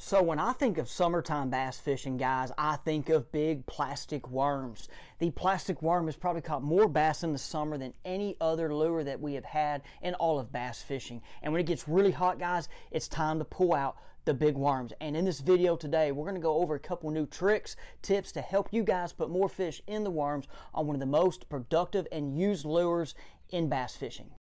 So when I think of summertime bass fishing, guys, I think of big plastic worms. The plastic worm has probably caught more bass in the summer than any other lure that we have had in all of bass fishing. And when it gets really hot, guys, it's time to pull out the big worms. And in this video today, we're going to go over a couple new tricks, tips to help you guys put more fish in the worms on one of the most productive and used lures in bass fishing.